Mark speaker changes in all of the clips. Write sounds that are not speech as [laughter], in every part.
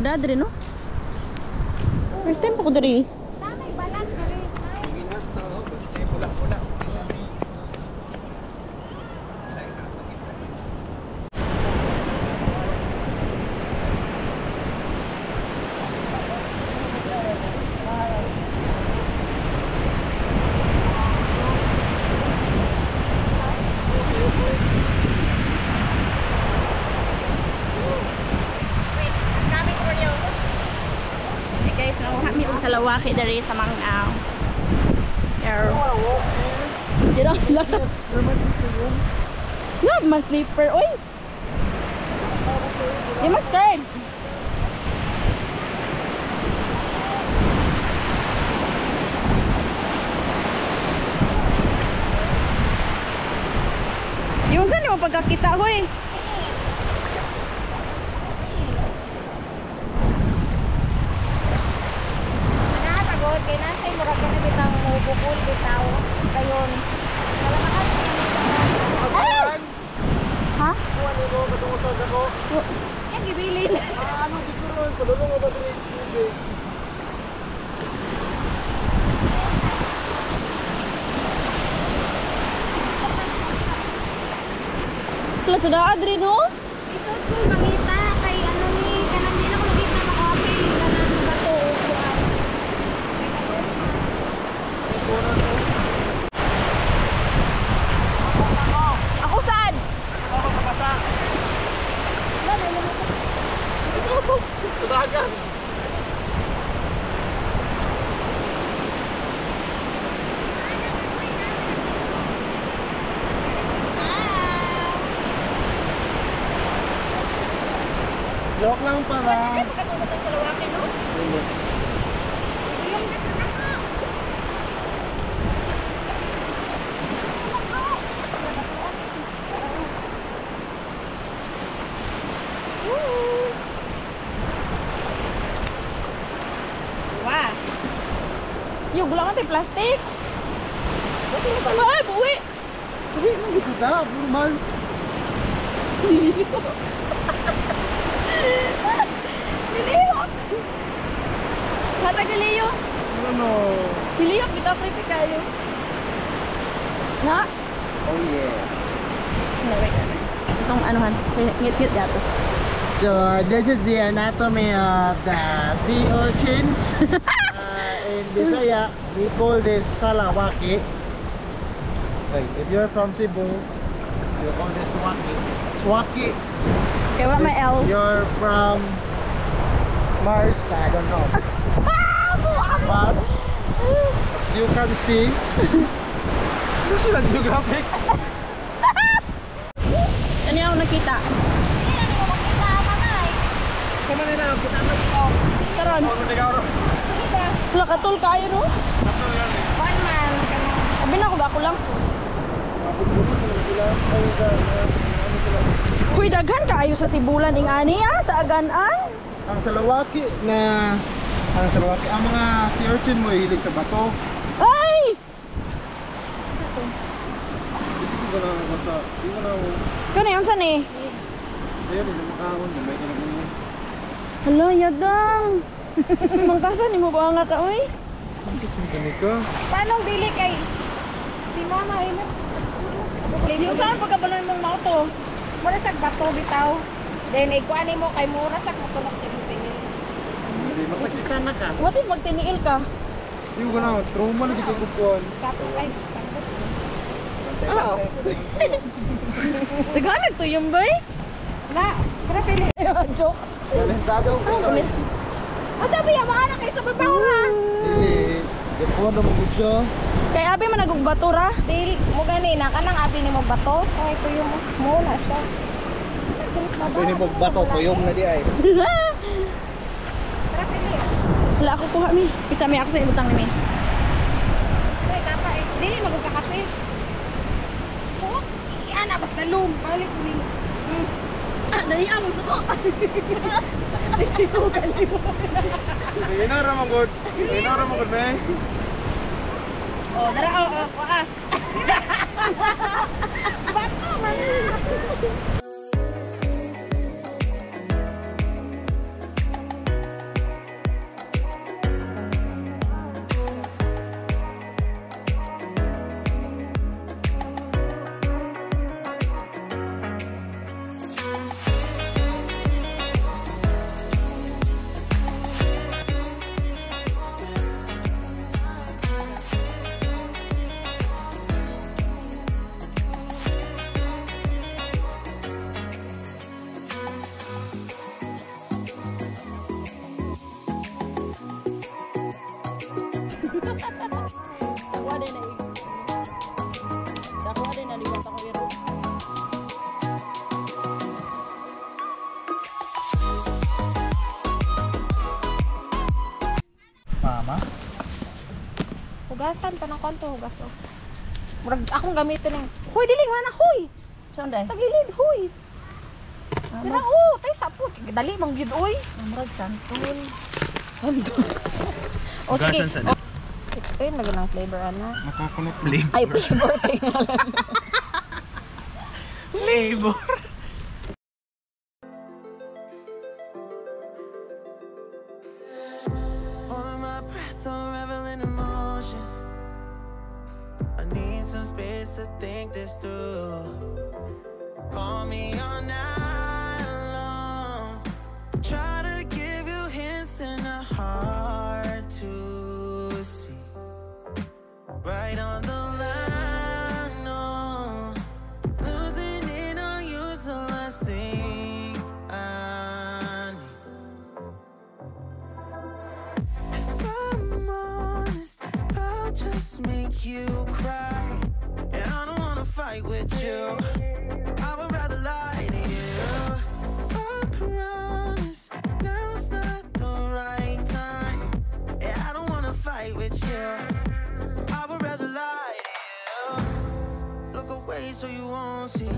Speaker 1: sa dadre, no? First time pa ko diri. Salawaki diri sa Mangaw. You know, lasa. Man sleeper. Oy. Di mas card. Yung saan mo pagkakita, hoy?
Speaker 2: Nakapagod kay nasay murag ka na bitang mo bukol bitaw. Kayon. Malamakan sa
Speaker 3: Ayan!
Speaker 1: Ha?
Speaker 3: Kuha ni mo, katungusag ako.
Speaker 2: Yang gibilin.
Speaker 3: Ah, ano ron? Padulong mo ba ito yung tubig?
Speaker 1: Ada Adri no?
Speaker 2: Isod ko mangita kay ano ni kanang di na ko nakita na coffee kanang bato kuan.
Speaker 1: Ako saan?
Speaker 3: Ako makabasa. Tudagan. Joke lang para.
Speaker 1: bulangan teh plastik. Bae buwi.
Speaker 3: Buwi mah gitu dah, normal.
Speaker 1: Nilihok. Kata giliyo.
Speaker 3: No
Speaker 1: no. Giliyok kita pripi kayo. Na?
Speaker 3: Oh yeah.
Speaker 1: Nalawik ka Itong anuhan, ngit-ngit gato.
Speaker 3: So, this is the anatomy of the sea urchin. [laughs] in Bisaya, we call this salawaki. Like, if you're from Cebu, you call this swaki. Swaki.
Speaker 1: Kaya wala may L.
Speaker 3: You're from Mars, I don't know. [laughs] But you can see. National Geographic. [laughs]
Speaker 1: Ano yung nakita?
Speaker 3: Kamu nila, kita mo ito.
Speaker 1: Saron.
Speaker 2: Ida.
Speaker 1: Wala katul kayo no?
Speaker 2: One man
Speaker 1: Sabi na ako ba ako lang. Kuy daghan kaayo sa sibulan ing ani ah sa aganan.
Speaker 3: Ang salawaki na ang salawaki ang mga sea urchin mo hilig sa bato.
Speaker 1: Ay!
Speaker 3: Ko na hindi ko na
Speaker 1: Kano yung san eh?
Speaker 3: ayun, hindi makahon, may ka na ganyan.
Speaker 1: Hala, yadang. Mangtasan ni mo ba nga ka oy?
Speaker 3: Kani ka?
Speaker 2: Paano dili kay si mama ina.
Speaker 1: Yung saan pagkabaloy mong mauto?
Speaker 2: Mura sa bato bitaw. Then ikuan nimo kay mura sa matulog sa tingin.
Speaker 3: Hindi, masakitan na ka.
Speaker 1: What if magtiniil ka?
Speaker 3: Hindi ko na, trauma [laughs] na di ka kukuhan.
Speaker 2: Kapo ay sakot.
Speaker 3: Ah,
Speaker 1: Daghan nagtuyong ba eh?
Speaker 2: La, pero pili. [laughs]
Speaker 1: Joke.
Speaker 3: talentado ko.
Speaker 1: Ang
Speaker 2: sabi ya maana kay sa babaw ha.
Speaker 3: Hindi, ikaw na mo siya.
Speaker 1: Kay abi man nagugbatura.
Speaker 2: Dili mo gani na kanang abi nimo bato. Ay tuyo mo mo na siya.
Speaker 3: Pwede mo bato, tuyong na di ay.
Speaker 2: Pero pili.
Speaker 1: Wala ako kuha mi. Kita mi ako sa ibutang ni mi.
Speaker 2: Ay kapa eh. Dili magkakape. Oh, iana basta lum. Balik ni. Hmm.
Speaker 1: Ah, dali among suko.
Speaker 3: Sige na, Ramagod. Sige na, Ramagod, me.
Speaker 1: Oh, dara oh, oh, oh ah. [laughs]
Speaker 2: Bato man. Hugasan pa ng konto, hugas oh. Murag akong gamitin ng, huy, dili, wala na, huy.
Speaker 1: Saan day?
Speaker 2: Tagilid, huy. Dira, oh, tay sapot. Dali, mang gid, uy.
Speaker 1: Amrag santol. [laughs]
Speaker 2: O, sige.
Speaker 3: Hugasan sa
Speaker 2: Oh, Extreme, lagi ng flavor, ana.
Speaker 3: Makukulok flavor.
Speaker 2: Ay, flavor. [laughs]
Speaker 3: Flavor.
Speaker 4: Call me all night long. Try to give you hints and a hard to see. Right on the line, no. Losing it on you's the last thing I need. If I'm honest, I'll just make you cry. And I don't wanna fight with you. Fight with you. I would rather lie to you. Look away so you won't see.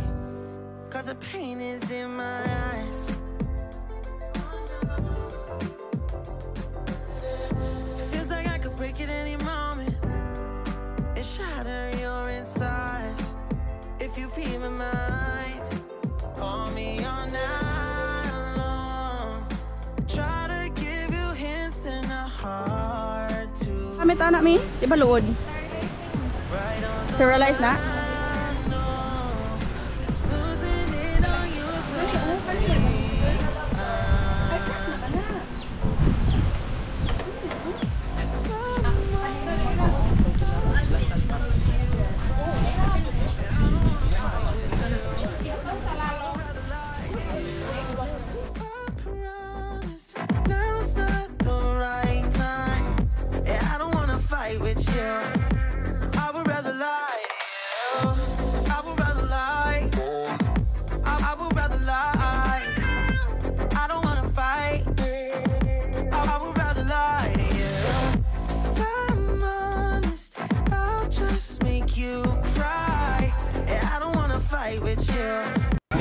Speaker 4: Cause the pain is in my eyes. Feels like I could break at any moment and shatter your insides. If you feel my mind,
Speaker 1: Kami ta na mi, di ba luod? Realize na?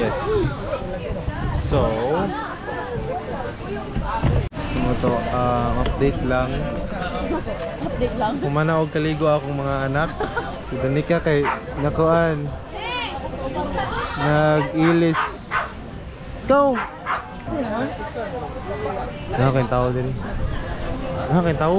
Speaker 3: Yes. So, ano to, ah, update lang.
Speaker 1: Update lang.
Speaker 3: Kumana og kaligo akong mga anak. Idani ka kay nakuan. Nag-ilis. Go! Ano kayong tao din? Ano kayong tao?